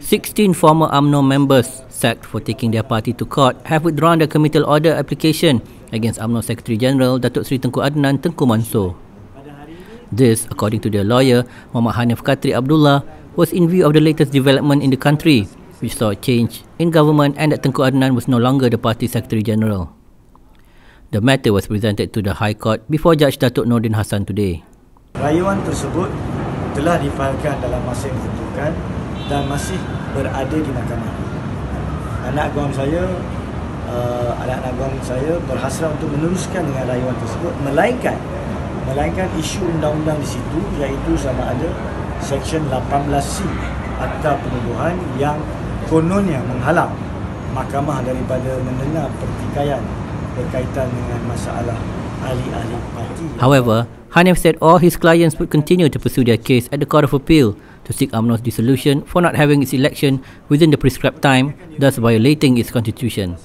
16 former UMNO members sacked for taking their party to court have withdrawn their committal order application against UMNO Secretary General Datuk Seri Tengku Adnan Tengku Mansur. This, according to their lawyer, Muhammad Hanif Katri Abdullah, was in view of the latest development in the country, which saw a change in government and that Tengku Adnan was no longer the party Secretary General. The matter was presented to the High Court before Judge Datuk Nordin Hassan today. Rayuan tersebut telah difailkan dalam masa yang ditentukan dan masih berada di mahkamah. Anak guam saya, uh, anak-anak guam saya berhasrat untuk meneruskan dengan rayuan tersebut melainkan melainkan isu undang-undang di situ iaitu sama ada Seksyen 18C Akta Penuduhan yang kononnya menghalang mahkamah daripada mendengar pertikaian berkaitan dengan masalah. However, Hanif said all his clients would continue to pursue their case at the Court of Appeal to seek UMNO's dissolution for not having its election within the prescribed time, thus violating its constitution.